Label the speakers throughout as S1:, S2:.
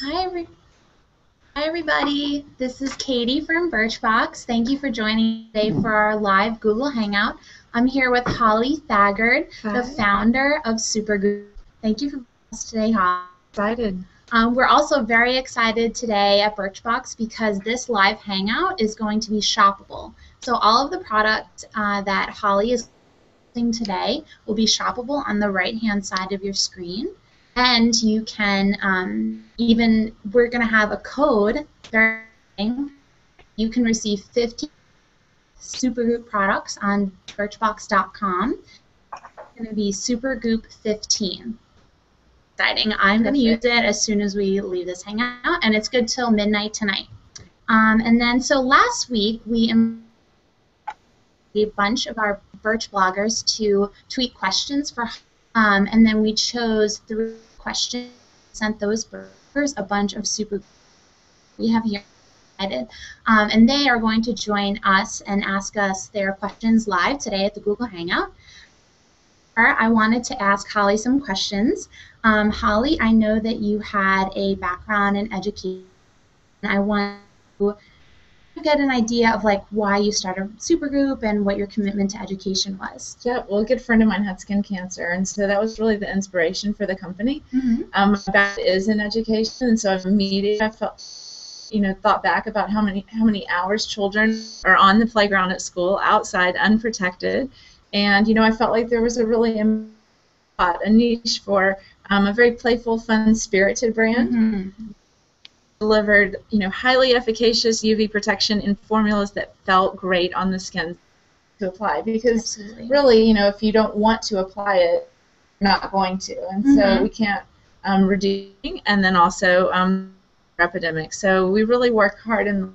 S1: Hi, every- Hi, everybody. This is Katie from Birchbox. Thank you for joining today for our live Google Hangout. I'm here with Holly Thaggard,
S2: Hi.
S1: the founder of Supergoop. Thank you for joining us today, Holly.
S2: Excited.
S1: Um, we're also very excited today at Birchbox because this live hangout is going to be shoppable. So all of the product uh, that Holly is using today will be shoppable on the right-hand side of your screen. And you can um, even, we're going to have a code. You can receive 50 Supergoop products on Birchbox.com. It's going to be Supergoop 15 exciting. I'm going to use it as soon as we leave this hangout, and it's good till midnight tonight. Um, and then, so last week we invited a bunch of our Birch bloggers to tweet questions for, um, and then we chose three questions, sent those bloggers a bunch of super. We have here. Um, and they are going to join us and ask us their questions live today at the Google Hangout. I wanted to ask Holly some questions. Um, Holly, I know that you had a background in education. I want to get an idea of like why you started Supergoop and what your commitment to education was.
S2: Yeah, well, a good friend of mine had skin cancer, and so that was really the inspiration for the company.
S1: Mm-hmm.
S2: Um, my background is in education, and so immediately I felt, you know, thought back about how many how many hours children are on the playground at school, outside, unprotected, and you know, I felt like there was a really a niche for um, a very playful, fun, spirited brand.
S1: Mm-hmm.
S2: Delivered, you know, highly efficacious UV protection in formulas that felt great on the skin to apply. Because
S1: Absolutely.
S2: really, you know, if you don't want to apply it, you're not going to, and
S1: Mhm.
S2: so we can't um, reduce and then also um, epidemic. So we really work hard in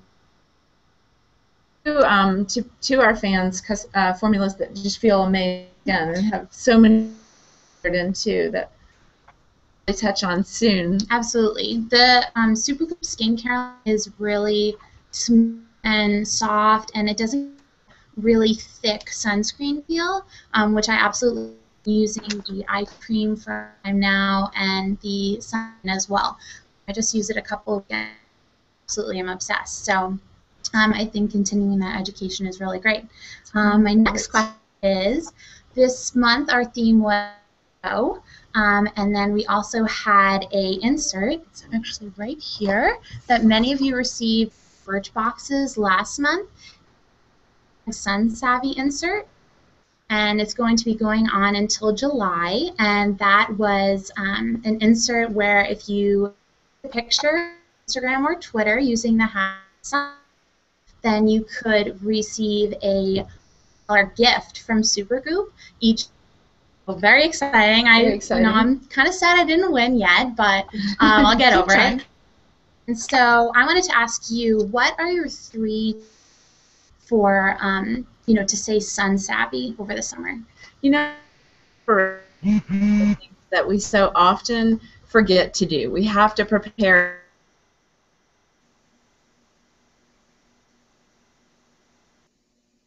S2: to, um, to, to our fans uh, formulas that just feel amazing and have so many into that I touch on soon.
S1: Absolutely. The um, Supergoop skincare is really smooth and soft, and it doesn't really thick sunscreen feel, um, which I absolutely using the eye cream for time now and the sun as well. I just use it a couple of times. Absolutely, I'm obsessed. So um, I think continuing that education is really great. Um, my next question is: This month our theme was um, and then we also had a insert, it's actually right here, that many of you received Birch boxes last month. A Sun Savvy insert, and it's going to be going on until July. And that was um, an insert where if you picture Instagram or Twitter using the hashtag, then you could receive a gift from Supergoop each well, very exciting. I,
S2: Very exciting.
S1: You know, I'm kind of sad I didn't win yet, but um, I'll get over
S2: trying.
S1: it. And so I wanted to ask you, what are your three for, um, you know, to stay sun savvy over the summer?
S2: You know, for things that we so often forget to do, we have to prepare.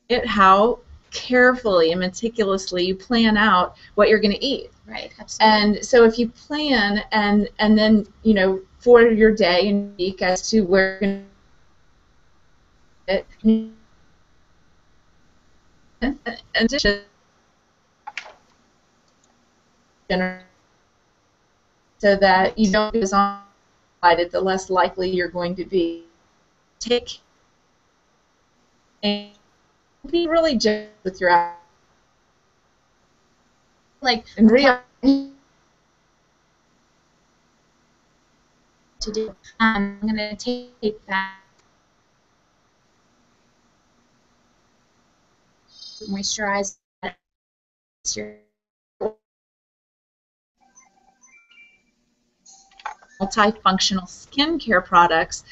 S2: It how carefully and meticulously you plan out what you're going to eat.
S1: Right. Absolutely.
S2: And so if you plan and and then you know for your day and week as to where you're going to it, and, and so that you don't get on the less likely you're going to be take and be really gentle with your eyes.
S1: like
S2: and real
S1: to do. Um, I'm going to take that moisturize your
S2: multifunctional skincare products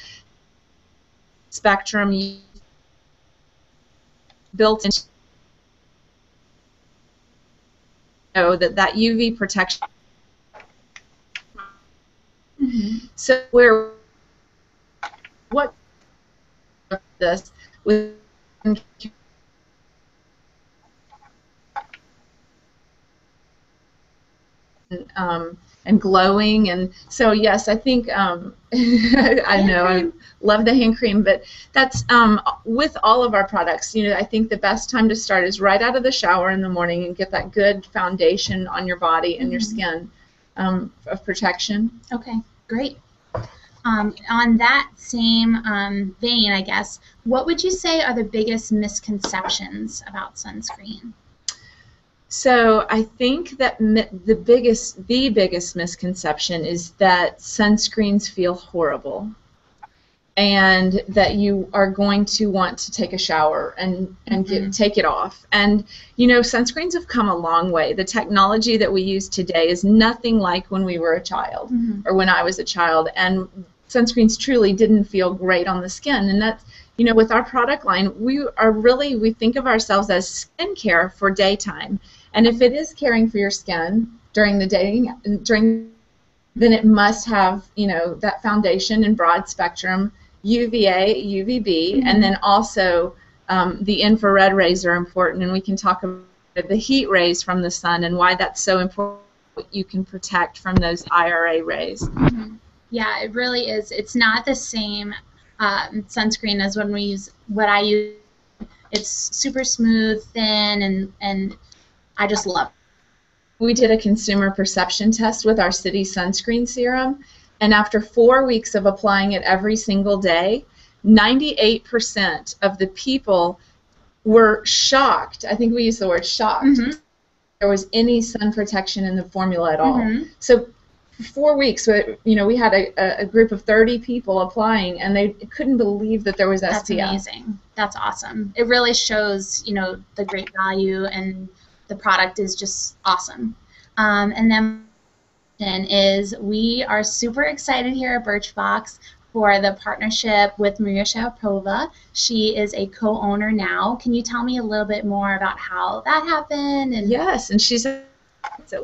S2: spectrum built into know that that UV protection. So where what this with um, and glowing. And so, yes, I think um, I know I love the hand cream, but that's um, with all of our products. You know, I think the best time to start is right out of the shower in the morning and get that good foundation on your body and mm-hmm. your skin um, of protection.
S1: Okay, great. Um, on that same um, vein, I guess, what would you say are the biggest misconceptions about sunscreen?
S2: So I think that the biggest the biggest misconception is that sunscreens feel horrible and that you are going to want to take a shower and and mm-hmm. get, take it off. And you know, sunscreens have come a long way. The technology that we use today is nothing like when we were a child mm-hmm. or when I was a child. And sunscreens truly didn't feel great on the skin. And that's you know, with our product line, we are really we think of ourselves as skincare for daytime. And if it is caring for your skin during the day, during then it must have, you know, that foundation in broad spectrum, UVA, UVB, mm-hmm. and then also um, the infrared rays are important, and we can talk about the heat rays from the sun and why that's so important. You can protect from those IRA rays.
S1: Mm-hmm. Yeah, it really is. It's not the same um, sunscreen as when we use what I use. It's super smooth, thin, and and I just love. It.
S2: We did a consumer perception test with our city sunscreen serum, and after four weeks of applying it every single day, 98% of the people were shocked. I think we used the word shocked. Mm-hmm. There was any sun protection in the formula at all. Mm-hmm. So four weeks, you know, we had a, a group of 30 people applying, and they couldn't believe that there was SPF.
S1: That's amazing. That's awesome. It really shows, you know, the great value, and the product is just awesome. Um, and then is we are super excited here at Birchbox for the partnership with Maria Sharapova. She is a co-owner now. Can you tell me a little bit more about how that happened?
S2: And yes, and she's at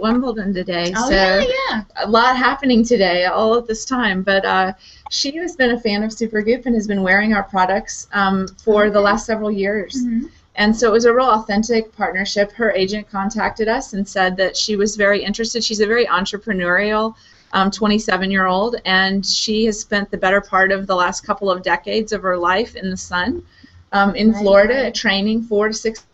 S2: Wimbledon today.
S1: Oh, so yeah, yeah.
S2: A lot happening today, all at this time. But uh, she has been a fan of Super Supergoop and has been wearing our products um, for okay. the last several years. Mm-hmm. And so it was a real authentic partnership. Her agent contacted us and said that she was very interested. She's a very entrepreneurial 27 um, year old, and she has spent the better part of the last couple of decades of her life in the sun um, in right, Florida, training four to six.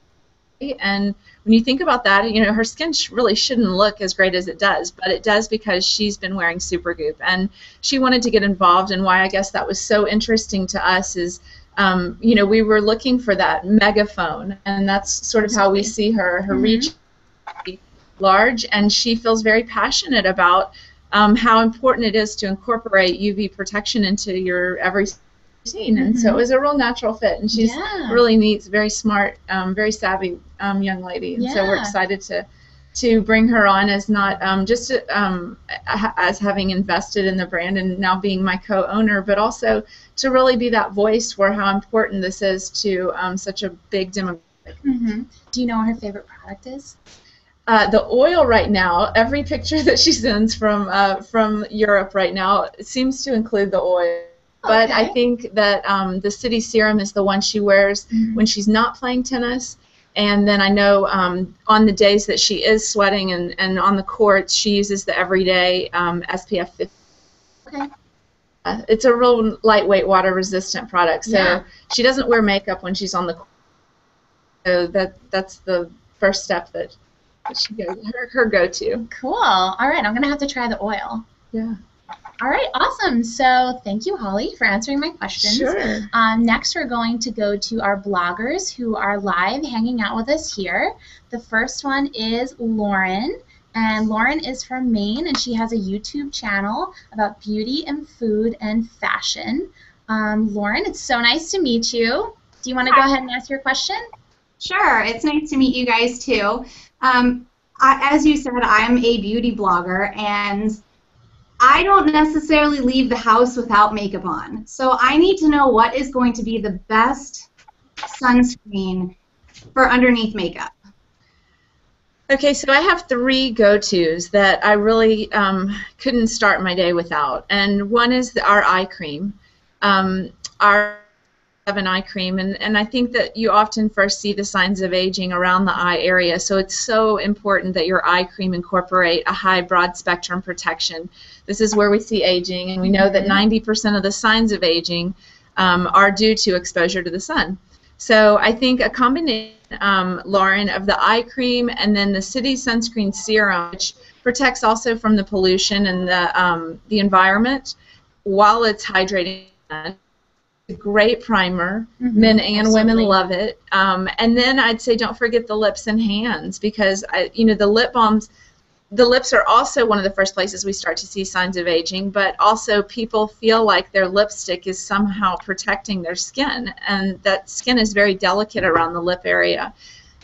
S2: And when you think about that, you know, her skin sh- really shouldn't look as great as it does, but it does because she's been wearing Supergoop. And she wanted to get involved, and why I guess that was so interesting to us is um, you know, we were looking for that megaphone, and that's sort of how we see her. Her mm-hmm. reach large, and she feels very passionate about um, how important it is to incorporate UV protection into your every scene. And mm-hmm. so it was a real natural fit, and she's yeah. really neat, very smart, um, very savvy um, young lady. And yeah. so we're excited to to bring her on as not um, just um, as having invested in the brand and now being my co-owner, but also to really be that voice for how important this is to um, such a big demographic.
S1: Mm-hmm. Do you know what her favorite product is?
S2: Uh, the oil right now, every picture that she sends from uh, from Europe right now seems to include the oil. But I think that um, the City Serum is the one she wears mm-hmm. when she's not playing tennis and then I know um, on the days that she is sweating and, and on the courts, she uses the everyday um, SPF 50. Okay. Uh, it's a real lightweight, water resistant product. So yeah. she doesn't wear makeup when she's on the court. So that that's the first step that, she goes her, her go to.
S1: Cool. All right, I'm gonna have to try the oil.
S2: Yeah.
S1: All right, awesome. So thank you, Holly, for answering my questions.
S2: Sure.
S1: Um, next, we're going to go to our bloggers who are live hanging out with us here. The first one is Lauren. And Lauren is from Maine, and she has a YouTube channel about beauty and food and fashion. Um, Lauren, it's so nice to meet you. Do you want to go ahead and ask your question?
S3: Sure. It's nice to meet you guys, too. Um, I, as you said, I'm a beauty blogger, and I don't necessarily leave the house without makeup on. So I need to know what is going to be the best sunscreen for underneath makeup.
S2: Okay, so I have three go-tos that I really um, couldn't start my day without, and one is the, our eye cream. Um, our have an eye cream, and, and I think that you often first see the signs of aging around the eye area. So it's so important that your eye cream incorporate a high broad spectrum protection. This is where we see aging, and we know that 90% of the signs of aging um, are due to exposure to the sun. So I think a combination, um, Lauren, of the eye cream and then the city sunscreen serum, which protects also from the pollution and the um, the environment while it's hydrating great primer. Mm-hmm. Men and Absolutely. women love it. Um, and then I'd say don't forget the lips and hands because I, you know the lip balms. The lips are also one of the first places we start to see signs of aging, but also people feel like their lipstick is somehow protecting their skin, and that skin is very delicate around the lip area.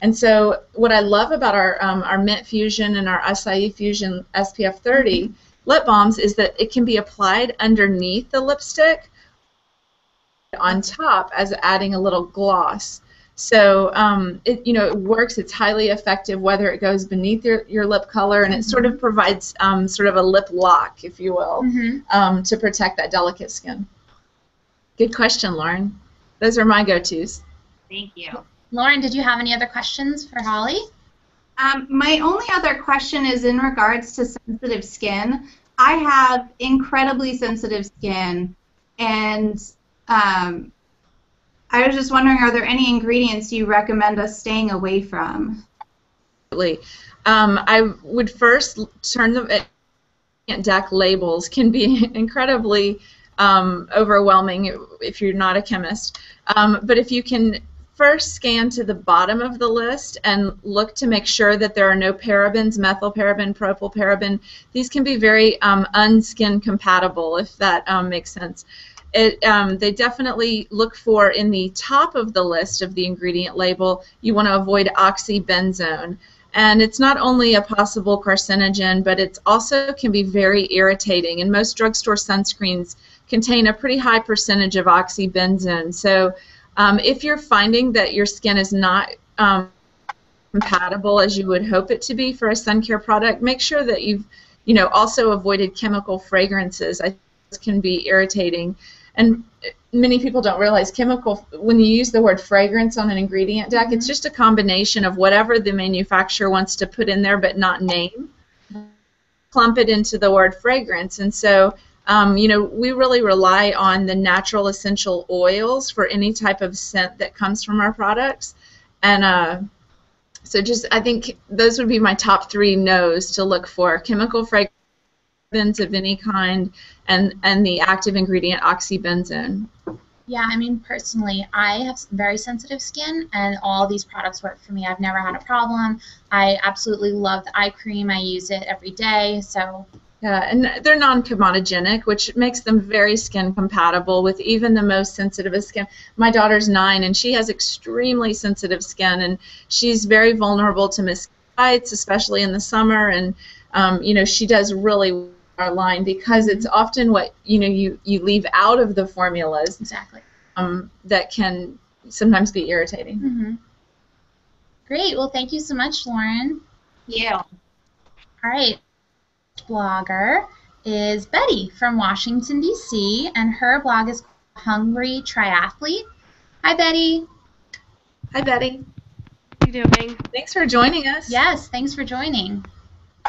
S2: And so, what I love about our um, our Mint Fusion and our Acai Fusion SPF 30 mm-hmm. lip balms is that it can be applied underneath the lipstick on top as adding a little gloss. So um, it you know it works. It's highly effective whether it goes beneath your, your lip color, and it sort of provides um, sort of a lip lock, if you will, mm-hmm. um, to protect that delicate skin. Good question, Lauren. Those are my go-tos.
S3: Thank you,
S1: Lauren. Did you have any other questions for Holly?
S3: Um, my only other question is in regards to sensitive skin. I have incredibly sensitive skin, and um, I was just wondering, are there any ingredients you recommend us staying away from?
S2: Um, I would first turn the deck labels can be incredibly um, overwhelming if you're not a chemist. Um, but if you can first scan to the bottom of the list and look to make sure that there are no parabens, methylparaben, propylparaben. These can be very um, unskin compatible, if that um, makes sense it, um, they definitely look for in the top of the list of the ingredient label, you want to avoid oxybenzone. And it's not only a possible carcinogen, but it also can be very irritating. And most drugstore sunscreens contain a pretty high percentage of oxybenzone. So um, if you're finding that your skin is not um, compatible as you would hope it to be for a sun care product, make sure that you've you know also avoided chemical fragrances. I can be irritating and many people don't realize chemical when you use the word fragrance on an ingredient deck mm-hmm. it's just a combination of whatever the manufacturer wants to put in there but not name. Clump it into the word fragrance. And so um, you know we really rely on the natural essential oils for any type of scent that comes from our products. And uh, so just i think those would be my top three no's to look for. Chemical fragrance of any kind, and and the active ingredient oxybenzone.
S1: Yeah, I mean personally, I have very sensitive skin, and all these products work for me. I've never had a problem. I absolutely love the eye cream. I use it every day, so.
S2: Yeah, and they're non-comedogenic, which makes them very skin compatible with even the most sensitive of skin. My daughter's nine, and she has extremely sensitive skin, and she's very vulnerable to mosquito bites, especially in the summer. And um, you know, she does really our line because it's often what you know you you leave out of the formulas
S1: exactly
S2: um, that can sometimes be irritating.
S1: Mm-hmm. Great. Well, thank you so much, Lauren.
S3: Yeah.
S1: All right. Blogger is Betty from Washington D.C. and her blog is Hungry Triathlete. Hi, Betty.
S2: Hi, Betty.
S4: How you doing?
S2: Thanks for joining us.
S1: Yes, thanks for joining.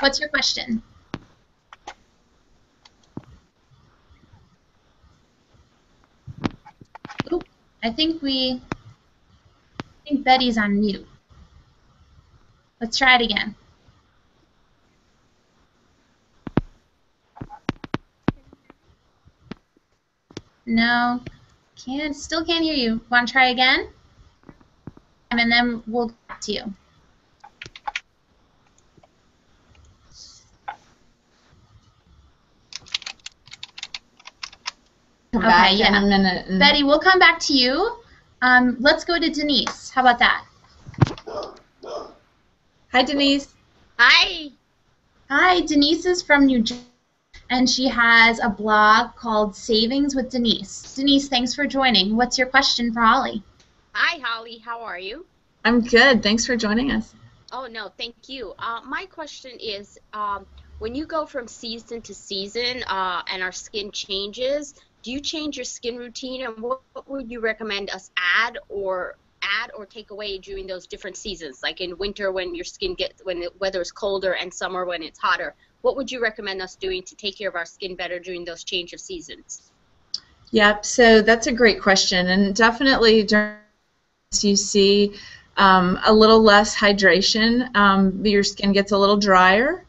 S1: What's your question? I think we, I think Betty's on mute. Let's try it again. No, can't, still can't hear you. Want to try again? And then we'll get to you.
S2: Okay, back yeah. in a minute.
S1: And... Betty, we'll come back to you. Um, let's go to Denise. How about that?
S2: Hi, Denise.
S4: Hi.
S1: Hi, Denise is from New Jersey, and she has a blog called Savings with Denise. Denise, thanks for joining. What's your question for Holly?
S4: Hi, Holly. How are you?
S2: I'm good. Thanks for joining us.
S4: Oh, no, thank you. Uh, my question is um, when you go from season to season uh, and our skin changes, do you change your skin routine, and what, what would you recommend us add or add or take away during those different seasons, like in winter when your skin gets when the weather is colder and summer when it's hotter? What would you recommend us doing to take care of our skin better during those change of seasons?
S2: Yep. So that's a great question, and definitely during you see um, a little less hydration, um, your skin gets a little drier.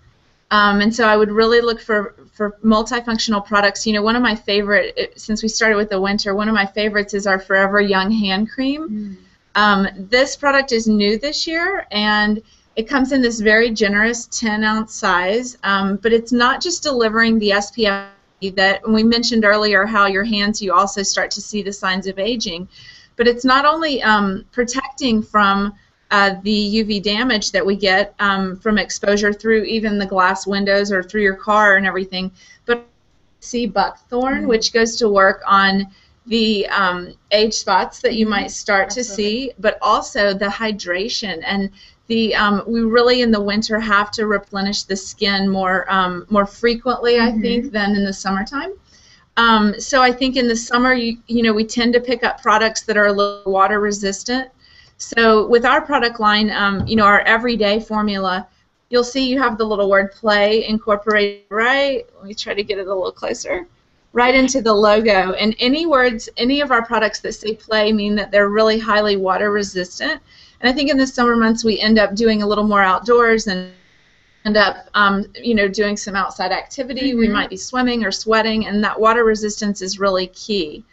S2: Um, and so I would really look for, for multifunctional products. You know, one of my favorite, since we started with the winter, one of my favorites is our Forever Young hand cream. Mm. Um, this product is new this year, and it comes in this very generous 10 ounce size, um, but it's not just delivering the SPF that we mentioned earlier how your hands you also start to see the signs of aging but it's not only um, protecting from uh, the UV damage that we get um, from exposure through even the glass windows or through your car and everything, but sea buckthorn, mm-hmm. which goes to work on the um, age spots that you might start Absolutely. to see, but also the hydration and the um, we really in the winter have to replenish the skin more um, more frequently, mm-hmm. I think, than in the summertime. Um, so I think in the summer, you, you know, we tend to pick up products that are a little water resistant. So with our product line, um, you know, our everyday formula, you'll see you have the little word play incorporated right. Let me try to get it a little closer. Right into the logo. And any words, any of our products that say play mean that they're really highly water resistant. And I think in the summer months we end up doing a little more outdoors and end up, um, you know, doing some outside activity. Mm-hmm. We might be swimming or sweating, and that water resistance is really key.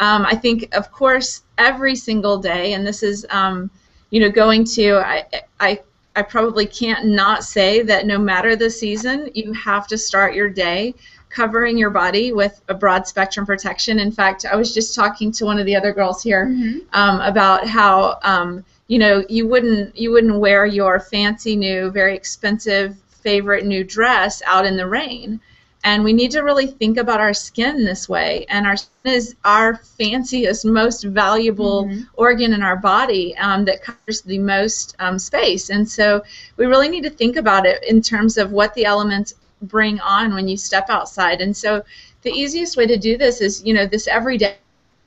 S2: Um, I think, of course, every single day, and this is, um, you know, going to, I, I, I probably can't not say that no matter the season, you have to start your day covering your body with a broad spectrum protection. In fact, I was just talking to one of the other girls here mm-hmm. um, about how um, you know you wouldn't you wouldn't wear your fancy new very expensive favorite new dress out in the rain and we need to really think about our skin this way. And our skin is our fanciest most valuable mm-hmm. organ in our body um, that covers the most um, space. And so we really need to think about it in terms of what the elements bring on when you step outside. And so the easiest way to do this is you know this everyday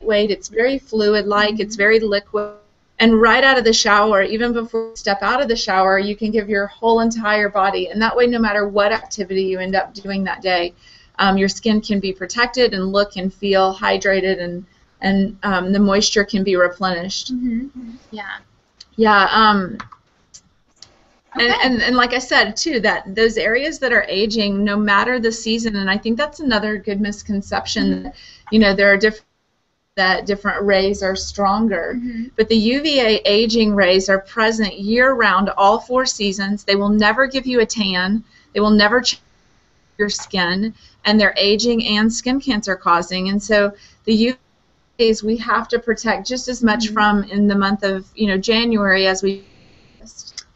S2: weight it's very fluid like mm-hmm. it's very liquid and right out of the shower, even before you step out of the shower, you can give your whole entire body. And that way, no matter what activity you end up doing that day, um, your skin can be protected and look and feel hydrated, and and um, the moisture can be replenished.
S1: Mm-hmm. Yeah.
S2: Yeah. Um, okay. and, and, and like I said too, that those areas that are aging, no matter the season, and I think that's another good misconception. Mm-hmm. That, you know, there are different that different rays are stronger. Mm-hmm. But the UVA aging rays are present year round, all four seasons. They will never give you a tan. They will never change your skin, and they're aging and skin cancer causing. And so the UVA rays we have to protect just as much mm-hmm. from in the month of you know January as we.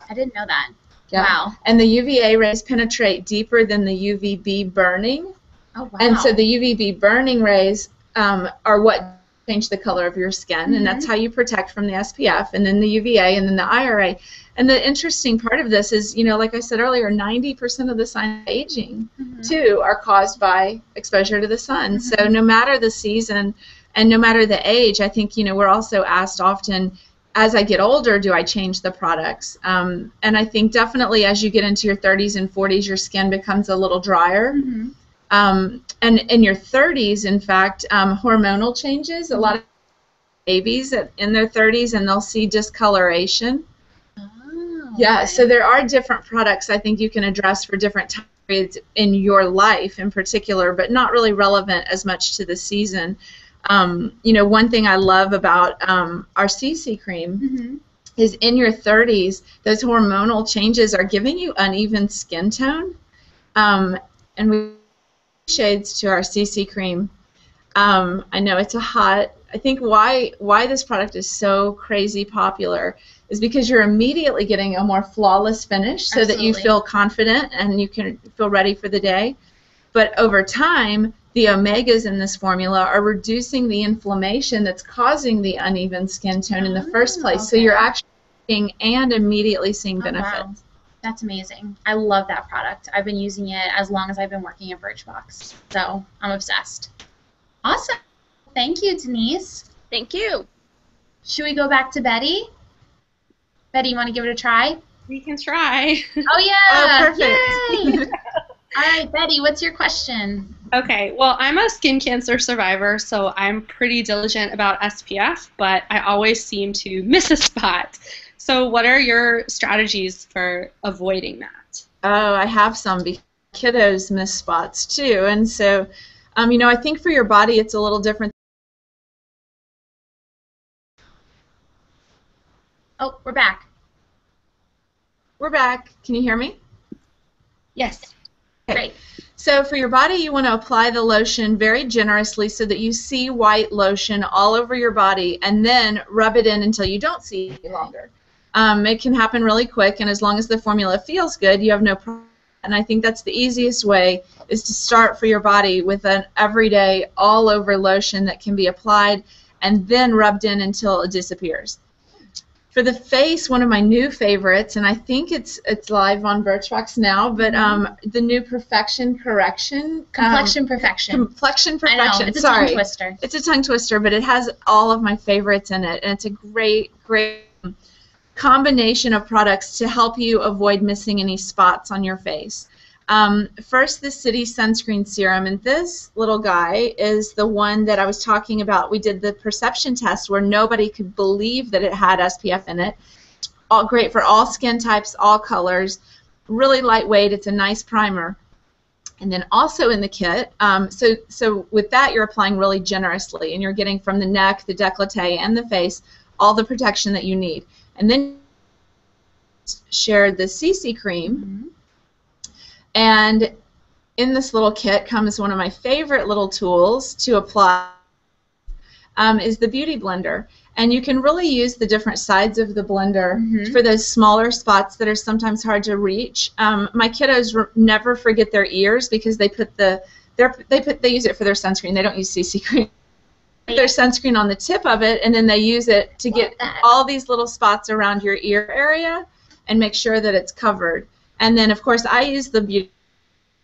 S1: I didn't know that.
S2: Yeah. Wow. And the UVA rays penetrate deeper than the UVB burning.
S1: Oh, wow.
S2: And so the UVB burning rays um, are what change the color of your skin, mm-hmm. and that's mm-hmm. how you protect from the SPF, and then the UVA, and then the IRA. And the interesting part of this is, you know, like I said earlier, 90% of the signs of aging, mm-hmm. too, are caused by exposure to the sun. Mm-hmm. So no matter the season and no matter the age, I think, you know, we're also asked often, as I get older, do I change the products? Um, and I think definitely as you get into your 30s and 40s, your skin becomes a little drier. Um, and in your 30s, in fact, um, hormonal changes. A lot of babies in their 30s, and they'll see discoloration. Oh, yeah, so there are different products I think you can address for different time periods in your life in particular, but not really relevant as much to the season. Um, you know, one thing I love about um, our CC cream mm-hmm. is in your 30s, those hormonal changes are giving you uneven skin tone. Um, and we shades to our CC cream. Um, I know it's a hot. I think why why this product is so crazy popular is because you're immediately getting a more flawless finish, so Absolutely. that you feel confident and you can feel ready for the day. But over time, the omegas in this formula are reducing the inflammation that's causing the uneven skin tone in the first place. Okay. So you're actually seeing and immediately seeing benefits. Oh, wow.
S1: That's amazing. I love that product. I've been using it as long as I've been working at Birchbox. So I'm obsessed. Awesome. Thank you, Denise.
S4: Thank you.
S1: Should we go back to Betty? Betty, you want to give it a try?
S5: We can try.
S1: Oh yeah!
S2: Oh, perfect.
S1: Yay! All right, Betty, what's your question?
S5: Okay, well, I'm a skin cancer survivor, so I'm pretty diligent about SPF, but I always seem to miss a spot. So, what are your strategies for avoiding that?
S2: Oh, I have some because kiddos miss spots too, and so, um, you know, I think for your body it's a little different.
S1: Oh, we're back.
S2: We're back. Can you hear me?
S5: Yes.
S1: Great.
S2: So for your body, you want to apply the lotion very generously so that you see white lotion all over your body, and then rub it in until you don't see any longer. Um, it can happen really quick, and as long as the formula feels good, you have no problem. And I think that's the easiest way is to start for your body with an everyday all over lotion that can be applied and then rubbed in until it disappears. For the face, one of my new favorites, and I think it's it's live on Birchbox now, but um, the new Perfection Correction
S1: Complexion perfection.
S2: um, Complexion
S1: I
S2: Perfection.
S1: know, it's a tongue twister.
S2: it's a tongue twister, but it has all of my favorites in it, and it's a great, great combination of products to help you avoid missing any spots on your face. Um, first, the City Sunscreen Serum, and this little guy is the one that I was talking about. We did the perception test where nobody could believe that it had SPF in it. All great for all skin types, all colors. Really lightweight. It's a nice primer. And then also in the kit, um, so so with that you're applying really generously, and you're getting from the neck, the décolleté, and the face all the protection that you need. And then share the CC cream, and in this little kit comes one of my favorite little tools to apply. Um, is the Beauty Blender, and you can really use the different sides of the blender
S1: Mhm.
S2: for those smaller spots that are sometimes hard to reach. Um, my kiddos r- never forget their ears because they put the they put they use it for their sunscreen. They don't use CC cream. Put Their sunscreen on the tip of it, and then they use it to get all these little spots around your ear area and make sure that it's covered. And then, of course, I use the Beauty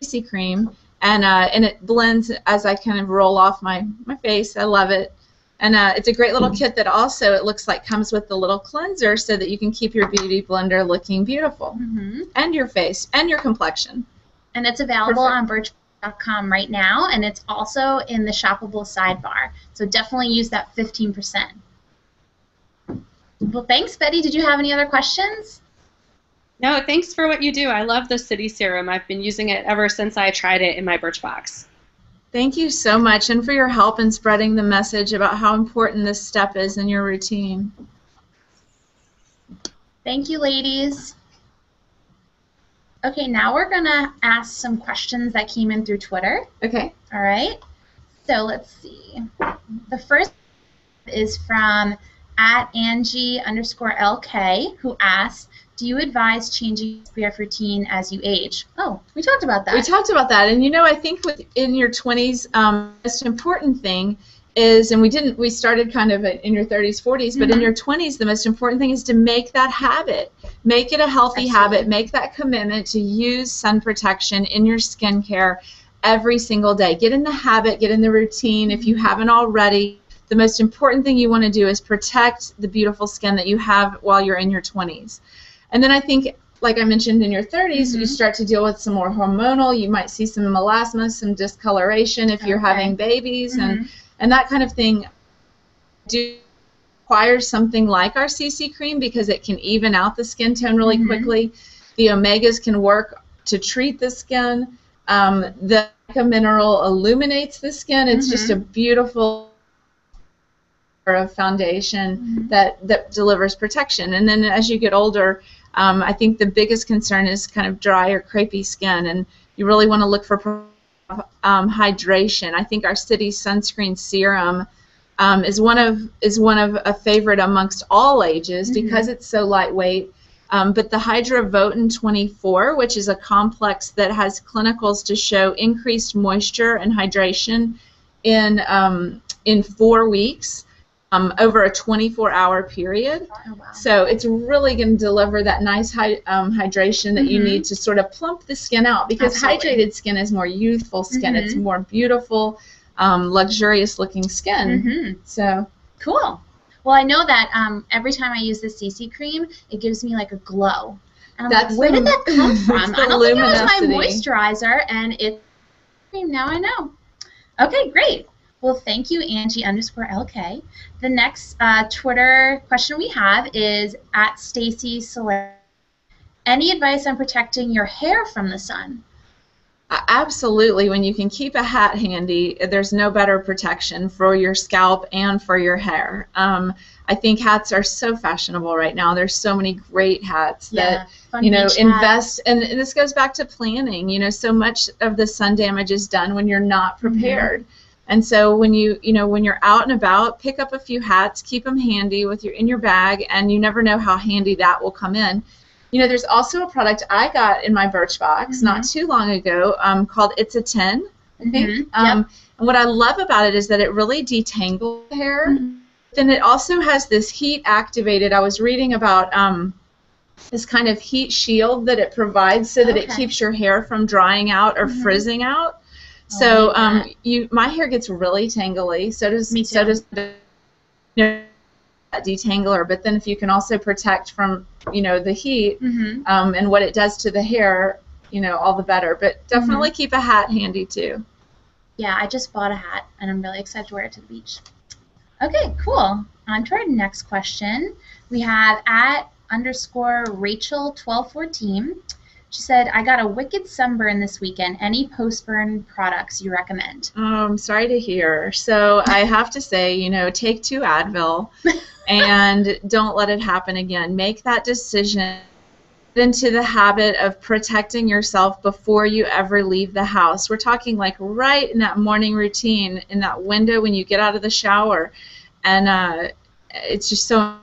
S2: CC cream, and uh, and it blends as I kind of roll off my my face. I love it. And uh, it's a great little kit that also it looks like comes with the little cleanser so that you can keep your beauty blender looking beautiful
S1: hmm
S2: and your face and your complexion.
S1: And it's available
S2: Perfect.
S1: on birch.com right now, and it's also in the shoppable sidebar. So definitely use that 15%. Well, thanks, Betty. Did you have any other questions?
S5: No, thanks for what you do. I love the City Serum. I've been using it ever since I tried it in my Birchbox.
S2: Thank you so much and for your help in spreading the message about how important this step is in your routine.
S1: Thank you, ladies. Okay, now we're going to ask some questions that came in through Twitter.
S2: Okay.
S1: All right. So let's see. The first is from at Angie underscore LK, who asks, "Do you advise changing SPF routine as you age?" Oh, we talked about that.
S2: We talked about that, and you know, I think in your 20s, um, most important thing is, and we didn't, we started kind of in your 30s, 40s, but in
S1: Mhm.
S2: your 20s, the most important thing is to make that habit. Make it a healthy
S1: Absolutely.
S2: habit. Make that commitment to use sun protection in your skincare every single day. Get in the habit, get in the routine. If you haven't already, the most important thing you want to do is protect the beautiful skin that you have while you're in your 20s. And then I think, like I mentioned, in your 30s, you
S1: Mhm.
S2: start to deal with some more hormonal. You might see some melasma, some discoloration if you're having babies, and,
S1: Mhm.
S2: And that kind of thing. Do requires something like our CC cream because it can even out the skin tone really
S1: Mhm.
S2: quickly. The omegas can work to treat the skin. Um, the mica mineral illuminates the skin. It's just
S1: Mm-hmm.
S2: a beautiful of foundation
S1: Mhm.
S2: that that delivers protection. And then as you get older, um, I think the biggest concern is kind of dry or crepey skin, and you really want to look for um, hydration. I think our city sunscreen serum um, is one of is one of a favorite amongst all ages
S1: Mhm.
S2: because it's so lightweight. Um, but the Hydrovotin 24, which is a complex that has clinicals to show increased moisture and hydration in um, in four weeks um, over a 24-hour period.
S1: Oh, wow.
S2: So it's really going to deliver that nice hy- um, hydration that you
S1: Mhm.
S2: need to sort of plump the skin out because
S1: Absolutely.
S2: hydrated skin is more youthful skin. It's
S1: Mhm.
S2: more beautiful. um, luxurious looking skin.
S1: Mm-hmm.
S2: So
S1: Cool. Well, I know that um, every time I use the CC cream, it gives me like a glow. And I'm
S2: That's
S1: like, where
S2: the-
S1: did that come from? I don't think it was my moisturizer, and it's cream. Now I know. Okay, great. Well, thank you, Angie underscore LK. The next uh, Twitter question we have is at Stacy Soler. Any advice on protecting your hair from the sun?
S2: Absolutely. When you can keep a hat handy, there's no better protection for your scalp and for your hair. Um, I think hats are so fashionable right now. There's so many great hats that you know invest, and this goes back to planning. You know, so much of the sun damage is done when you're not
S1: Mm-hmm.
S2: prepared. And so when you you know when you're out and about, pick up a few hats, keep them handy with your in your bag, and you never know how handy that will come in. You know, there's also a product I got in my Birchbox
S1: Mm-hmm.
S2: not too long ago um, called It's a 10. I think.
S1: Mhm.
S2: Um, And what I love about it is that it really detangles the hair.
S1: Mhm.
S2: Then it also has this heat activated. I was reading about um, this kind of heat shield that it provides so that it keeps your hair from drying out or
S1: Mhm.
S2: frizzing out.
S1: Oh,
S2: So um, you, my hair gets really tangly. So does
S1: Me
S2: so does you know, that detangler. But then if you can also protect from you know the heat
S1: Mhm.
S2: um, and what it does to the hair, you know, all the better. But definitely
S1: Mm-hmm.
S2: keep a hat handy too.
S1: Yeah, I just bought a hat and I'm really excited to wear it to the beach. Okay, cool. On to our next question. We have at underscore Rachel1214. She said, I got a wicked sunburn this weekend. Any post burn products you recommend?
S2: Oh, I'm sorry to hear. So I have to say, you know, take two Advil and don't let it happen again. Make that decision. Into the habit of protecting yourself before you ever leave the house. We're talking like right in that morning routine, in that window when you get out of the shower. And uh, it's just so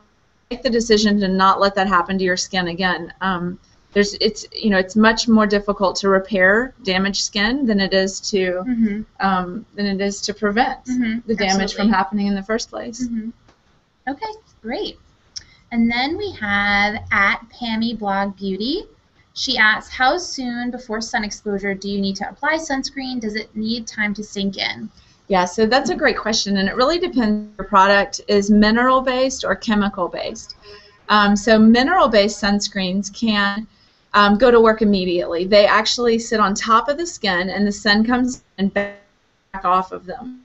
S2: make the decision to not let that happen to your skin again. Um, there's it's you know it's much more difficult to repair damaged skin than it is to
S1: Mm-hmm.
S2: um, than it is to prevent
S1: Mhm,
S2: the damage from happening in the first place.
S1: hmm Okay, great. And then we have at Pammy Blog Beauty. She asks, how soon before sun exposure do you need to apply sunscreen? Does it need time to sink in?
S2: Yeah, so that's a great question, and it really depends if your product is mineral based or chemical based. Um, so mineral based sunscreens can um, go to work immediately. They actually sit on top of the skin, and the sun comes and back off of them.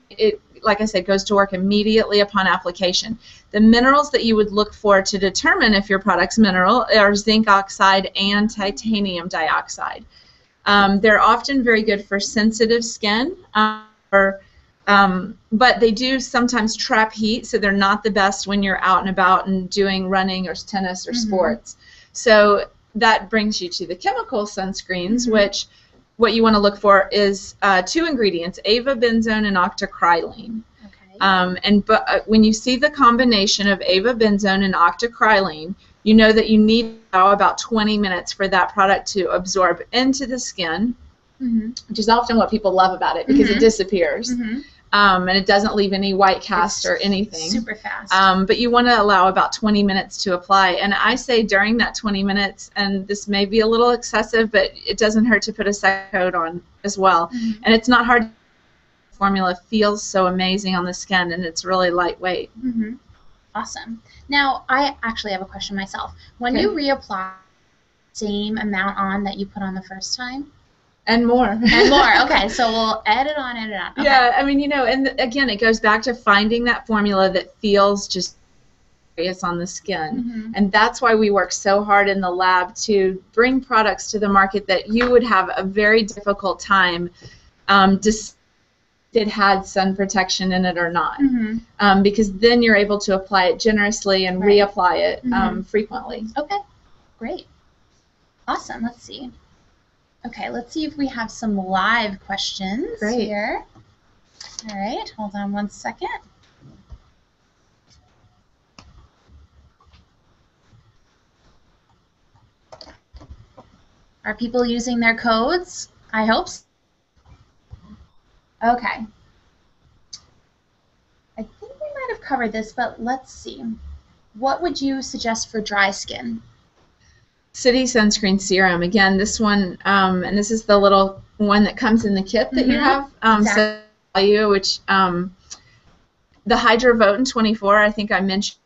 S2: It, like I said, goes to work immediately upon application. The minerals that you would look for to determine if your product's mineral are zinc oxide and titanium dioxide. Um, they're often very good for sensitive skin, um, or, um, but they do sometimes trap heat, so they're not the best when you're out and about and doing running or tennis or
S1: Mhm.
S2: sports. So that brings you to the chemical sunscreens,
S1: Mhm.
S2: which what you want to look for is uh, two ingredients: avobenzone and octocrylene.
S1: Okay.
S2: Um, and but uh, when you see the combination of avobenzone and octocrylene, you know that you need about 20 minutes for that product to absorb into the skin,
S1: hmm
S2: which is often what people love about it because
S1: Mhm.
S2: it disappears
S1: hmm
S2: um, and it doesn't leave any white cast or anything.
S1: Super fast.
S2: Um, but you want to allow about 20 minutes to apply. And I say during that 20 minutes, and this may be a little excessive, but it doesn't hurt to put a second coat on as well.
S1: Mhm.
S2: And it's not hard. Formula feels so amazing on the skin, and it's really lightweight.
S1: hmm Awesome. Now, I actually have a question myself. When
S2: Okay.
S1: you reapply, same amount on that you put on the first time,
S2: And more.
S1: and more. Okay, so we'll add it on, add it on. Okay.
S2: Yeah, I mean, you know, and again, it goes back to finding that formula that feels just it's on the skin.
S1: Mhm.
S2: And that's why we work so hard in the lab to bring products to the market that you would have a very difficult time um, dis- it had sun protection in it or not.
S1: Mhm.
S2: Um, because then you're able to apply it generously and
S1: Right.
S2: reapply it um, frequently.
S1: Okay, great. Awesome. Let's see. Okay, let's see if we have some live questions
S2: Great.
S1: here. All right, hold on one second. Are people using their codes? I hope so. Okay. I think we might have covered this, but let's see. What would you suggest for dry skin?
S2: City Sunscreen Serum. Again, this one, um, and this is the little one that comes in the kit that you
S1: Mhm.
S2: have. Um, So value, which um, the Hydrovotin 24, I think I mentioned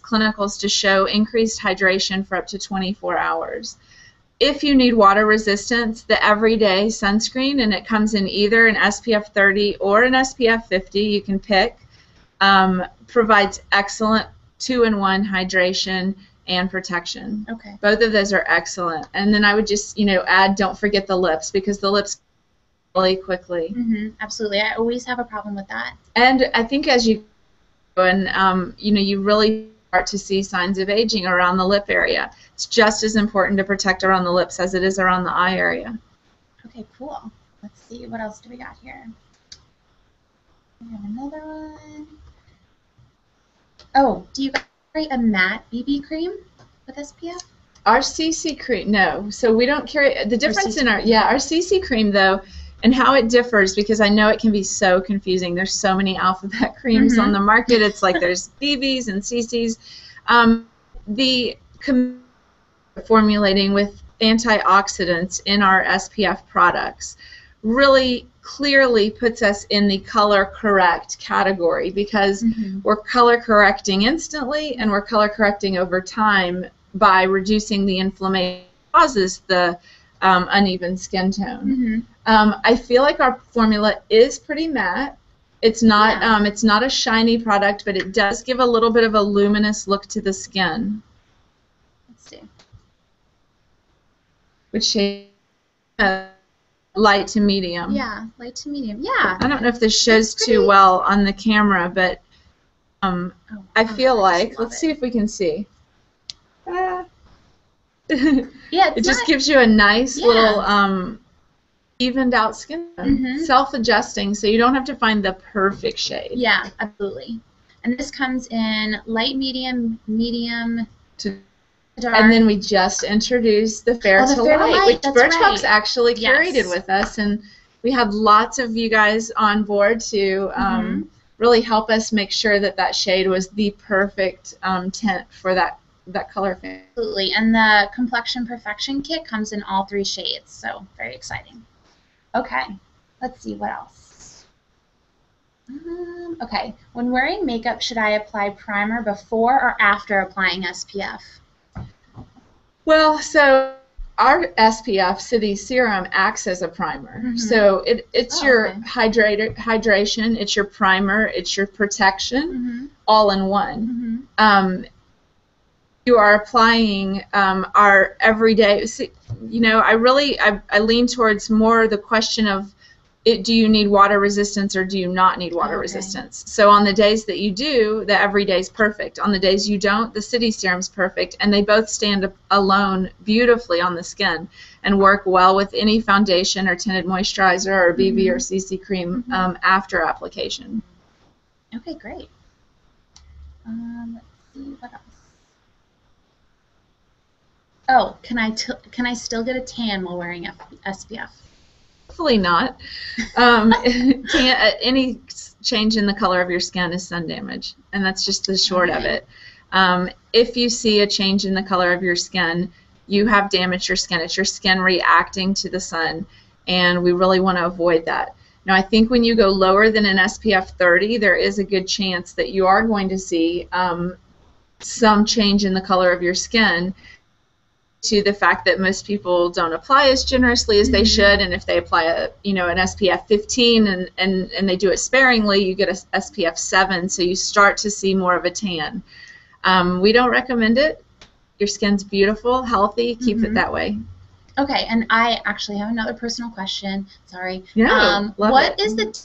S2: clinicals to show increased hydration for up to 24 hours. If you need water resistance, the everyday sunscreen, and it comes in either an SPF 30 or an SPF 50, you can pick, um, provides excellent two-in-one hydration and protection.
S1: Okay.
S2: Both of those are excellent. And then I would just, you know, add don't forget the lips because the lips really quickly.
S1: hmm Absolutely. I always have a problem with that.
S2: And I think as you go and um, you know, you really start to see signs of aging around the lip area. It's just as important to protect around the lips as it is around the eye area.
S1: Okay, cool. Let's see, what else do we got here? We have another one. Oh, do you guys carry a matte BB cream with SPF?
S2: Our CC cream, no. So we don't carry the difference in our yeah our CC cream though, and how it differs because I know it can be so confusing. There's so many alphabet creams
S1: Mhm.
S2: on the market. It's like there's BBs and CCs. Um, the formulating with antioxidants in our SPF products really clearly puts us in the color correct category because
S1: Mm-hmm.
S2: we're color correcting instantly and we're color correcting over time by reducing the inflammation that causes the um, uneven skin tone.
S1: Mm-hmm.
S2: Um, I feel like our formula is pretty matte. It's not
S1: Yeah.
S2: um, it's not a shiny product, but it does give a little bit of a luminous look to the skin.
S1: Let's see.
S2: Which shade? Uh, light to medium.
S1: Yeah, light to medium. Yeah.
S2: I don't know if this shows
S1: It's
S2: too well on the camera, but um,
S1: Oh,
S2: I
S1: oh,
S2: feel
S1: just
S2: like
S1: love
S2: let's
S1: it.
S2: see if we can see. Ah.
S1: Yeah,
S2: it just
S1: not-
S2: gives you a nice
S1: Yeah.
S2: little um, evened out skin tone,
S1: Mhm.
S2: self-adjusting, so you don't have to find the perfect shade.
S1: Yeah, absolutely. And this comes in light, medium, medium,
S2: To-
S1: dark.
S2: And then we just introduced the Fair
S1: Oh, the
S2: to
S1: Fair
S2: Light,
S1: Light,
S2: which
S1: that's
S2: Birchbox
S1: right.
S2: actually
S1: Yes.
S2: curated with us, and we had lots of you guys on board to um,
S1: Mm-hmm.
S2: really help us make sure that that shade was the perfect um, tint for that that color family.
S1: Absolutely. And the Complexion Perfection Kit comes in all three shades, so very exciting. Okay, let's see what else. Um, okay, when wearing makeup, should I apply primer before or after applying SPF?
S2: Well, so our SPF City Serum acts as a primer.
S1: Mhm.
S2: So it, it's
S1: Oh,
S2: your
S1: okay.
S2: hydrator, hydration, it's your primer, it's your protection,
S1: Mm-hmm.
S2: all in one.
S1: Mm-hmm.
S2: Um, you are applying um, our everyday. See, you know, I really I, I lean towards more the question of. It, do you need water resistance or do you not need water
S1: Okay.
S2: resistance? So on the days that you do, the every day is perfect. On the days you don't, the city serum's perfect, and they both stand alone beautifully on the skin and work well with any foundation or tinted moisturizer or BB or CC cream
S1: Mhm.
S2: um, after application.
S1: Okay, great. Um, let's see what else. Oh, can I can I still get a tan while wearing F- SPF?
S2: Hopefully not. Um, uh, any change in the color of your skin is sun damage, and that's just the short of it. Um, if you see a change in the color of your skin, you have damaged your skin. It's your skin reacting to the sun, and we really want to avoid that. Now, I think when you go lower than an SPF 30, there is a good chance that you are going to see um, some change in the color of your skin to the fact that most people don't apply as generously as they
S1: Mhm.
S2: should and if they apply a you know an SPF 15 and, and, and they do it sparingly you get a SPF 7 so you start to see more of a tan um, we don't recommend it your skin's beautiful healthy keep
S1: Mhm.
S2: it that way
S1: Okay, and I actually have another personal question. Sorry.
S2: Yeah,
S1: Um,
S2: love
S1: what
S2: it.
S1: is the t-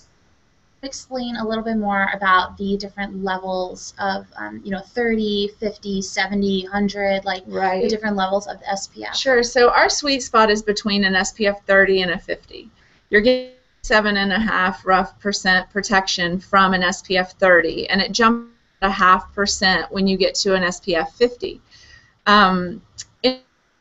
S1: explain a little bit more about the different levels of um, you know 30 50 70 100 like the different levels of the spf
S2: Sure. So our sweet spot is between an SPF 30 and a 50. You're getting seven and a half rough percent protection from an SPF 30, and it jumps a half percent when you get to an SPF 50. Um,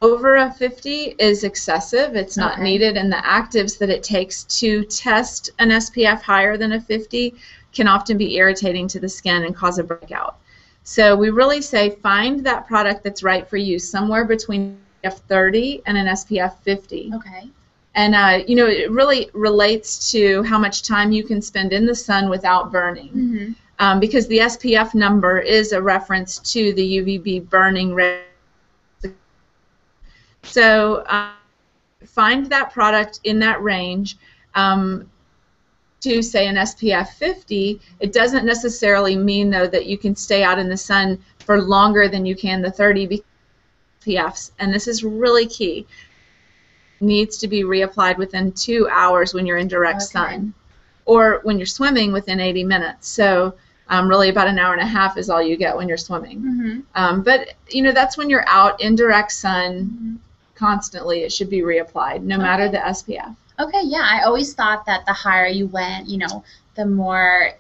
S2: over a 50 is excessive. It's not
S1: Okay.
S2: needed, and the actives that it takes to test an SPF higher than a 50 can often be irritating to the skin and cause a breakout. So we really say find that product that's right for you, somewhere between SPF 30 and an SPF 50.
S1: okay
S2: And uh, you know, it really relates to how much time you can spend in the sun without burning.
S1: Mm-hmm.
S2: Um, because the SPF number is a reference to the UVB burning rate. So uh, find that product in that range. Um, to say an SPF 50, it doesn't necessarily mean though that you can stay out in the sun for longer than you can the 30 SPFs, and this is really key. Needs to be reapplied within two hours when you're in direct
S1: Okay.
S2: sun, or when you're swimming within 80 minutes. So um, really about an hour and a half is all you get when you're swimming.
S1: Mm-hmm.
S2: Um, but you know that's when you're out in direct sun
S1: Mm-hmm.
S2: Constantly. It should be reapplied, no matter the SPF.
S1: Okay, yeah. I always thought that the higher you went, you know, the more,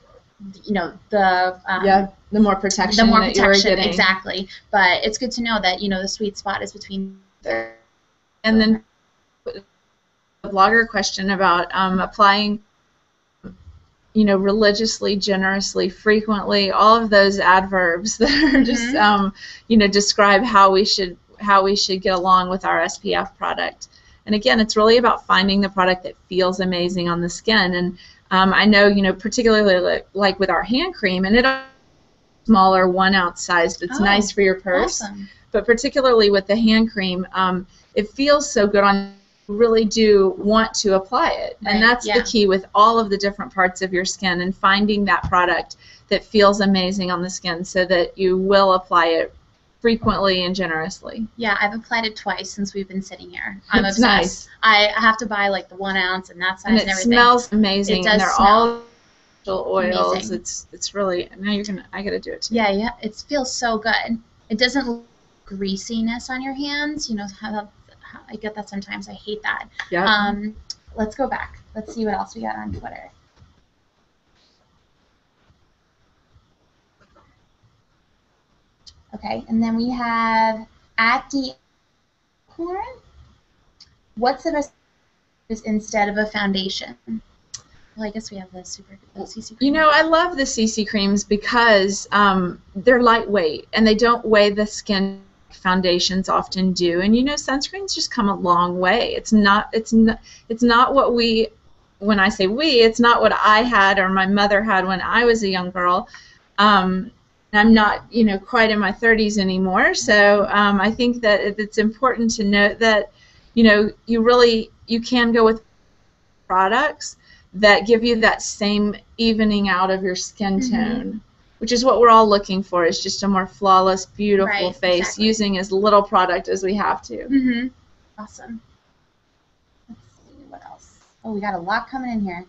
S1: you know, the um,
S2: yeah, the more protection
S1: the more
S2: that you were
S1: protection exactly. But it's good to know that you know the sweet spot is between.
S2: And then the blogger question about um, applying, you know, religiously, generously, frequently, all of those adverbs that are just,
S1: Mhm.
S2: um, you know, describe how we should how we should get along with our SPF product. And again, it's really about finding the product that feels amazing on the skin. And um, I know, you know, particularly like, like with our hand cream, and it smaller one ounce size that's
S1: Oh,
S2: nice for your purse
S1: Awesome.
S2: but particularly with the hand cream, um, it feels so good on. Really do want to apply it,
S1: Right,
S2: and that's
S1: yeah.
S2: the key with all of the different parts of your skin and finding that product that feels amazing on the skin, so that you will apply it frequently and generously.
S1: Yeah, I've applied it twice since we've been sitting here. I'm
S2: it's
S1: obsessed.
S2: nice,
S1: I have to buy like the one ounce and that size
S2: and
S1: and,
S2: it
S1: everything.
S2: smells amazing,
S1: It does
S2: and they're
S1: smell
S2: all oils.
S1: amazing.
S2: It's it's really now you're gonna I gotta do it too.
S1: Yeah, yeah. It feels so good. It doesn't look greasiness on your hands. You know how, that, how I get that sometimes. I hate that.
S2: Yeah.
S1: Um, let's go back. Let's see what else we got on Twitter. Okay, and then we have at the corn. What's the best instead of a foundation? Well, I guess we have the super the CC.
S2: You know, I love the CC creams because um, they're lightweight and they don't weigh the skin foundations often do. And you know, sunscreens just come a long way. It's not it's not it's not what we when I say we, it's not what I had or my mother had when I was a young girl. Um, I'm not, you know, quite in my 30s anymore. So um, I think that it's important to note that, you know, you really you can go with products that give you that same evening out of your skin
S1: Mhm.
S2: tone, which is what we're all looking for. Is just a more flawless, beautiful
S1: Right,
S2: face
S1: exactly.
S2: using as little product as we have to.
S1: Mm-hmm. Awesome. Let's see what else. Oh, we got a lot coming in here.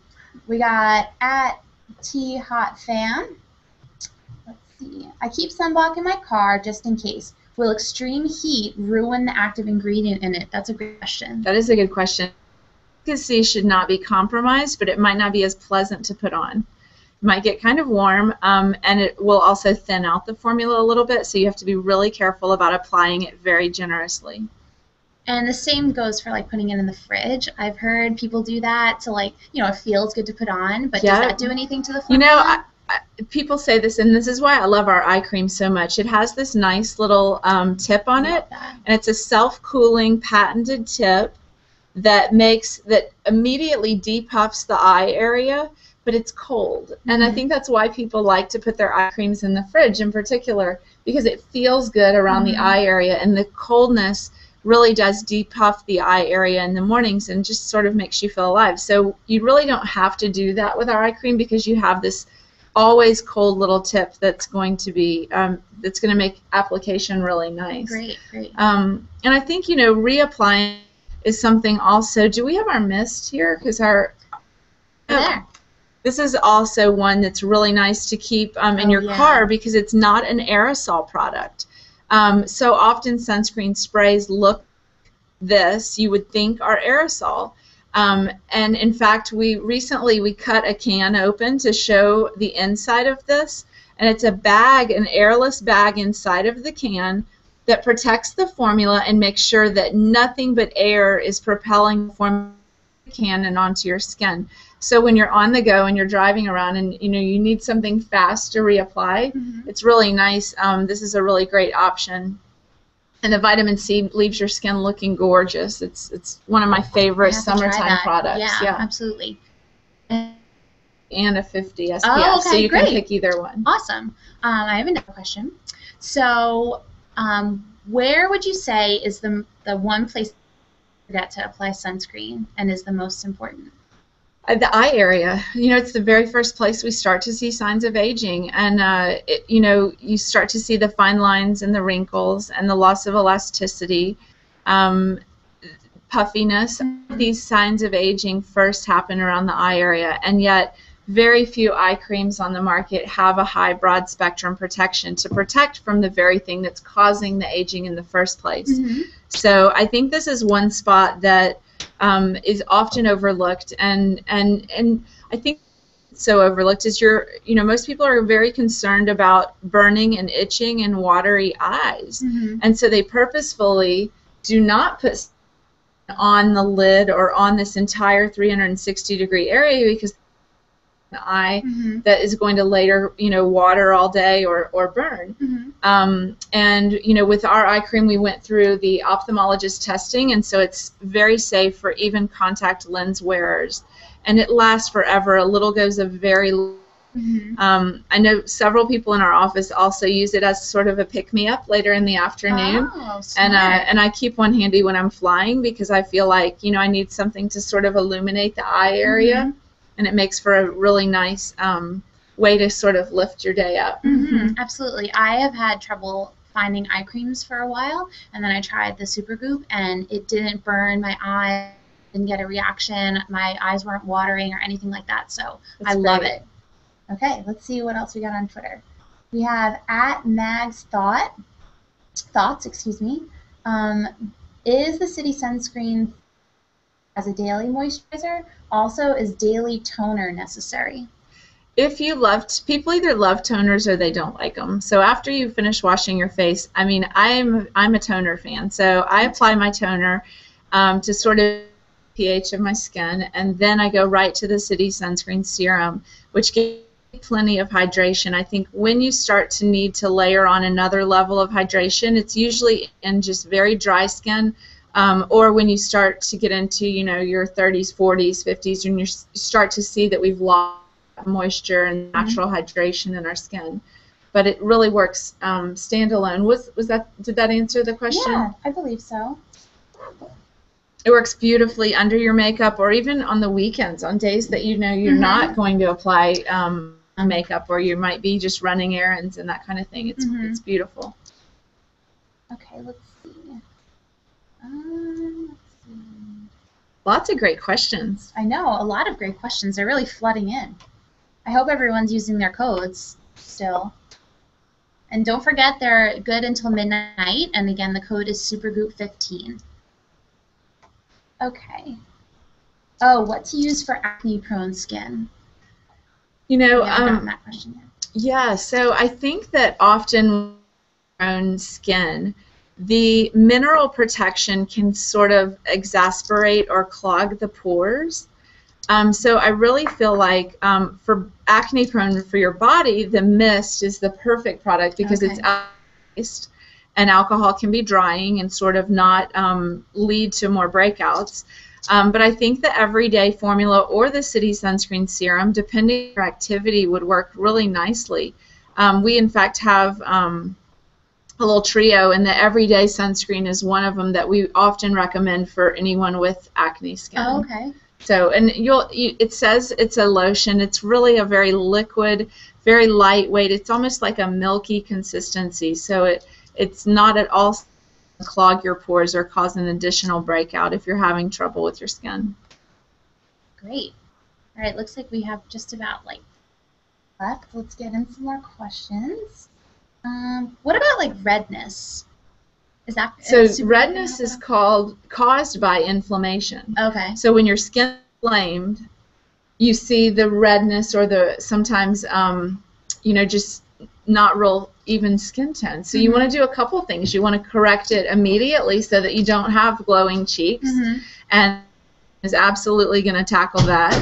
S1: We got at T Hot Fan. See. I keep sunblock in my car just in case. Will extreme heat ruin the active ingredient in it? That's a great question.
S2: That is a good question. Efficacy should not be compromised, but it might not be as pleasant to put on. It might get kind of warm, um, and it will also thin out the formula a little bit, so you have to be really careful about applying it very generously.
S1: And the same goes for like putting it in the fridge. I've heard people do that to like, you know, it feels good to put on, but
S2: Yeah.
S1: does that do anything to the formula?
S2: You know, I, people say this, and this is why I love our eye cream so much. It has this nice little um, tip on it, and it's a self-cooling patented tip that makes that immediately depuffs the eye area but it's cold and i
S1: Mhm.
S2: think that's why people like to put their eye creams in the fridge in particular because it feels good around
S1: Mhm.
S2: the eye area and the coldness really does depuff the eye area in the mornings and just sort of makes you feel alive so you really don't have to do that with our eye cream because you have this always cold little tip that's going to be um, that's going to make application really nice
S1: Great, great.
S2: um, and I think you know reapplying is something also. Do we have our mist here? Because our
S1: there.
S2: this is also one that's really nice to keep um, in
S1: Oh,
S2: your
S1: yeah.
S2: car because it's not an aerosol product. Um, so often sunscreen sprays look this you would think are aerosol. Um, and in fact, we recently we cut a can open to show the inside of this, and it's a bag, an airless bag inside of the can that protects the formula and makes sure that nothing but air is propelling the formula can and onto your skin. So when you're on the go and you're driving around and you know you need something fast to reapply,
S1: Mhm.
S2: it's really nice. Um, this is a really great option. And the vitamin C leaves your skin looking gorgeous. It's it's one of my favorite
S1: I have to try
S2: summertime products.
S1: Yeah,
S2: Yeah,
S1: absolutely.
S2: and a 50 SPF,
S1: Oh,
S2: so you
S1: great.
S2: can pick either one.
S1: Awesome. Um, I have another question. So, um, where would you say is the the one place forget to apply sunscreen and is the most important?
S2: Uh, the eye area, you know, it's the very first place we start to see signs of aging, and uh, it, you know, you start to see the fine lines and the wrinkles and the loss of elasticity, um, puffiness. These signs of aging first happen around the eye area, and yet very few eye creams on the market have a high broad spectrum protection to protect from the very thing that's causing the aging in the first place. So I think this is one spot that um, is often overlooked, and and and I think so overlooked is your you know most people are very concerned about burning and itching and watery eyes,
S1: Mhm.
S2: and so they purposefully do not put on the lid or on this entire 360 degree area because the eye
S1: Mhm.
S2: that is going to later you know water all day or or burn.
S1: Mhm.
S2: Um, and you know, with our eye cream, we went through the ophthalmologist testing, and so it's very safe for even contact lens wearers, and it lasts forever. A little goes a very.
S1: Mhm.
S2: Um, I know several people in our office also use it as sort of a pick me up later in the afternoon.
S1: Oh,
S2: And uh, and I keep one handy when I'm flying because I feel like you know I need something to sort of illuminate the eye area,
S1: Mm-hmm.
S2: And it makes for a really nice um, way to sort of lift your day up.
S1: Mhm, Absolutely. I have had trouble finding eye creams for a while, and then I tried the Supergoop, and it didn't burn my eye, didn't get a reaction. My eyes weren't watering or anything like that, so
S2: That's
S1: I love it. Okay, let's see what else we got on Twitter. We have at Mags Thought, Thoughts, excuse me. Um, is the city sunscreen as a daily moisturizer? Also, is daily toner necessary?
S2: if you love, people either love toners or they don't like them so after you finish washing your face i mean i'm i'm a toner fan so i apply my toner um, to sort of ph of my skin and then i go right to the city sunscreen serum which gives plenty of hydration i think when you start to need to layer on another level of hydration it's usually in just very dry skin um, or when you start to get into you know your 30s 40s 50s and you start to see that we've lost moisture and natural hydration in our skin. But it really works um, standalone. Was was that did that answer the question?
S1: Yeah, I believe so.
S2: It works beautifully under your makeup or even on the weekends on days that you know you're
S1: Mhm.
S2: not going to apply um, makeup or you might be just running errands and that kind of thing. It's
S1: Mhm.
S2: it's beautiful.
S1: Okay, let's. Um.
S2: Lots of great questions.
S1: I know a lot of great questions. They're really flooding in. I hope everyone's using their codes still. And don't forget they're good until midnight. And again, the code is Supergoop15. Okay. Oh, what to use for acne-prone skin?
S2: You know, um,
S1: that question yet.
S2: Yeah, so I think that often prone skin, the mineral protection can sort of exasperate or clog the pores. Um, so I really feel like um, for acne prone for your body, the mist is the perfect product because it's
S1: Okay.
S2: alcohol-based and alcohol can be drying and sort of not um, lead to more breakouts. Um, but I think the everyday formula or the city sunscreen serum, depending on your activity, would work really nicely. Um, we, in fact, have um, a little trio, and the everyday sunscreen is one of them that we often recommend for anyone with acne skin.
S1: Oh, okay.
S2: So, and you'll, you, it says it's a lotion. It's really a very liquid, very lightweight. It's almost like a milky consistency. So it, it's not at all clog your pores or cause an additional breakout if you're having trouble with your skin.
S1: Great. All right, looks like we have just about like left. Let's get in some more questions. Um, what about like redness? Is that
S2: So redness is called caused by inflammation.
S1: okay?
S2: So when your skin inflamed, you see the redness or the sometimes um, you know just not real even skin tone. So you
S1: Mhm.
S2: want to do a couple things. You want to correct it immediately so that you don't have glowing cheeks,
S1: Mhm.
S2: and is absolutely going to tackle that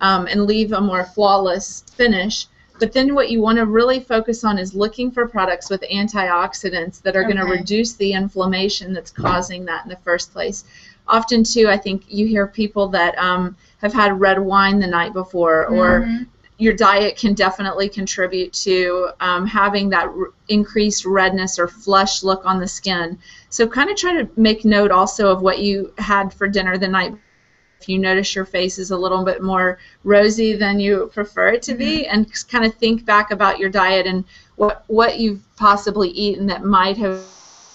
S2: um, and leave a more flawless finish. But then what you want to really focus on is looking for products with antioxidants that are going to reduce the inflammation that's causing that in the first place. Often, too, I think you hear people that um, have had red wine the night before, or
S1: Mhm.
S2: your diet can definitely contribute to um, having that r- increased redness or flush look on the skin. So, kind of try to make note also of what you had for dinner the night. If you notice your face is a little bit more rosy than you prefer it to be, and kind of think back about your diet and what what you've possibly eaten that might have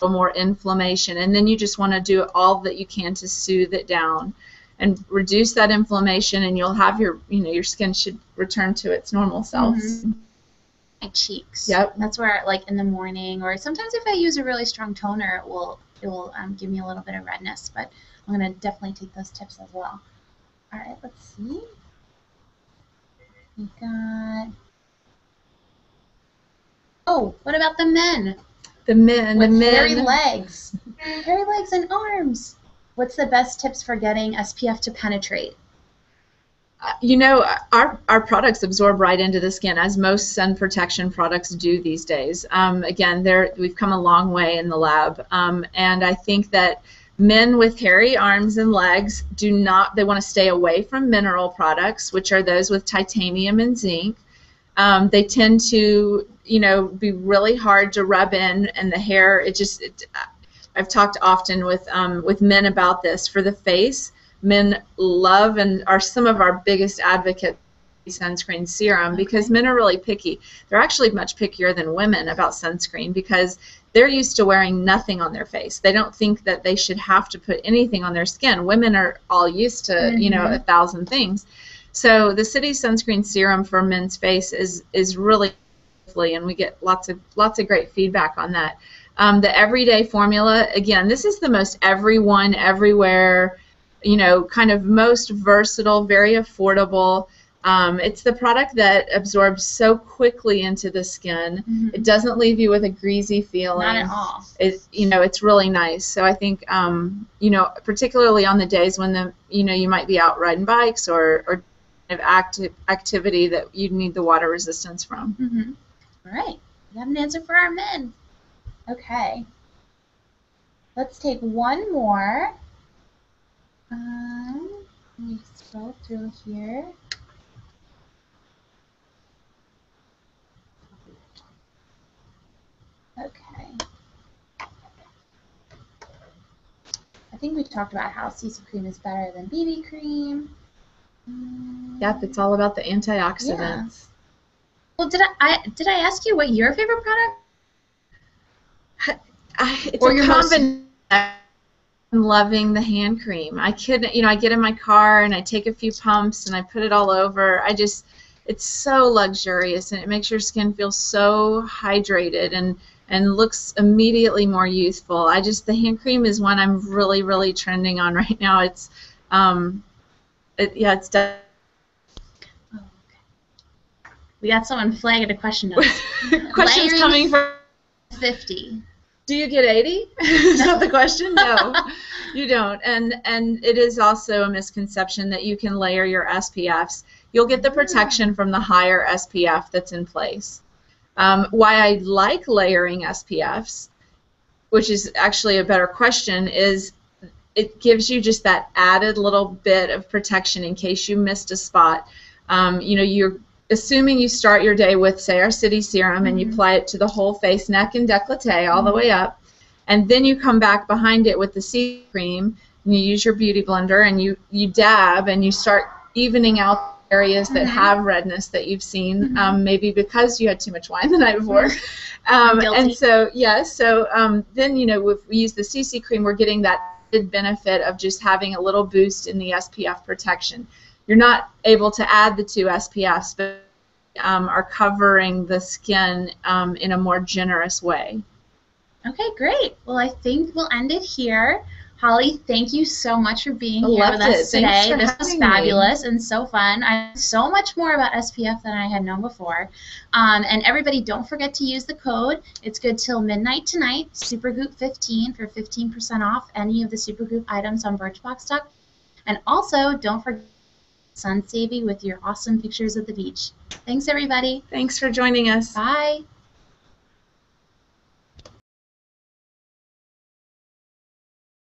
S2: more inflammation, and then you just want to do all that you can to soothe it down and reduce that inflammation and you'll have your you know your skin should return to its normal self
S1: Mhm. my cheeks.
S2: Yep.
S1: That's where, like, in the morning, or sometimes if I use a really strong toner, it will it will um, give me a little bit of redness. But I'm gonna definitely take those tips as well. All right, let's see. We got. Oh, what about the men
S2: the men
S1: with
S2: the men
S1: hairy legs, hairy legs and arms? What's the best tips for getting SPF to penetrate?
S2: uh, you know our our products absorb right into the skin as most sun protection products do these days um, again there we've come a long way in the lab um, and i think that men with hairy arms and legs do not they want to stay away from mineral products which are those with titanium and zinc. Um, they tend to you know be really hard to rub in and the hair it just it, i've talked often with um, with men about this. For the face men love and are some of our biggest advocates sunscreen serum because men are really picky. They're actually much pickier than women about sunscreen because they're used to wearing nothing on their face. They don't think that they should have to put anything on their skin. Women are all used to, you know, a thousand things. So the City Sunscreen Serum for men's face is is really lovely, and we get lots of lots of great feedback on that. Um, the everyday formula, again, this is the most everyone, everywhere, you know, kind of most versatile, very affordable. Um, it's the product that absorbs so quickly into the skin. It doesn't leave you with a greasy feeling.
S1: Not at all.
S2: It, you know, it's really nice. So I think, um, you know, particularly on the days when the, you know, you might be out riding bikes or, or kind of active activity that you need the water resistance from.
S1: Mm-hmm. All right. We have an answer for our men. Okay. Let's take one more. Um, let me scroll through here. Okay. I think we talked about how CC cream is better than BB cream. Mm,
S2: Yep, it's all about the antioxidants. Yeah.
S1: Well, did I, I did I ask you what your favorite product?
S2: I, it's
S1: Or
S2: a
S1: your
S2: combination. I'm loving the hand cream. I could, you know, I get in my car and I take a few pumps and I put it all over. I just, it's so luxurious and it makes your skin feel so hydrated and and looks immediately more youthful. I just the hand cream is one I'm really really trending on right now. It's, um, it, yeah, it's. De-
S1: Oh, okay. We got someone flagging a question.
S2: Questions
S1: Layering-
S2: coming from.
S1: Fifty.
S2: Do you get 80? is that the question? No, you don't. And and it is also a misconception that you can layer your SPFs. You'll get the protection from the higher SPF that's in place. Um, why I like layering SPFs, which is actually a better question, is it gives you just that added little bit of protection in case you missed a spot. Um, you know, you're assuming you start your day with, say, our City Serum, and you
S1: Mhm.
S2: apply it to the whole face, neck, and décolleté all the way up, and then you come back behind it with the C cream, and you use your beauty blender, and you you dab, and you start evening out areas that
S1: Mhm.
S2: have redness that you've seen,
S1: Mhm.
S2: um, maybe because you had too much wine the night before. Um, and so, yes, so um, then, you know, if we use the CC cream, we're getting that benefit of just having a little boost in the SPF protection. You're not able to add the two SPFs, but um, are covering the skin um, in a more generous way.
S1: Okay, great. Well, I think we'll end it here. Holly, thank you so much for being
S2: I
S1: here with us
S2: it.
S1: Today. This was
S2: having me.
S1: fabulous and so fun. I know so much more about SPF than I had known before. Um, and everybody, don't forget to use the code. It's good till midnight tonight. Supergoop15 for 15% off any of the Supergoop items on Birchbox.com. And also, don't forget sun savvy with your awesome pictures of the beach. Thanks, everybody.
S2: Thanks for joining us.
S1: Bye.